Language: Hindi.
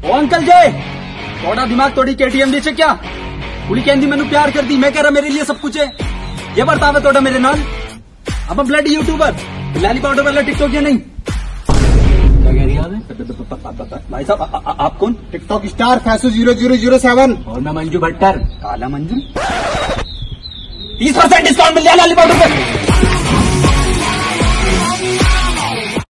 ओ अंकल जे थोड़ा दिमाग थोड़ी केटीएम दी क्या? कुड़ी कहती मैंने प्यार कर दी मैं कह रहा मेरे लिए सब कुछ है। ये बर्ताव है थोड़ा मेरे नाल। अब ब्लड यूट्यूबर लाली पाउडर वाला टिकटॉक या नहीं? क्या कह रही है भाई साहब आप कौन? टिकटॉक स्टार फैसो ज़ीरो ज़ीरो ज़ीरो सेवन और मैं मंजू भट्टर। काला मंजू। तीस परसेंट डिस्काउंट मिल जाए लाली पाउडर पर